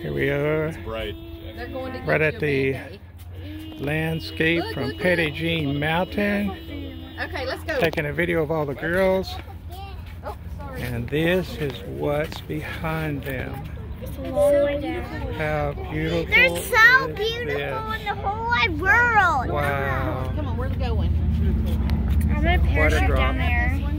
Here we are, Bright. They're going to right at the landscape Look, from look, Petit Jean Mountain. Okay, let's go. Taking a video of all the girls. Oh. And this is what's behind them. How beautiful They're so beautiful this? in the whole wide world. Wow. Come on, where's it going? I'm gonna parachute down there.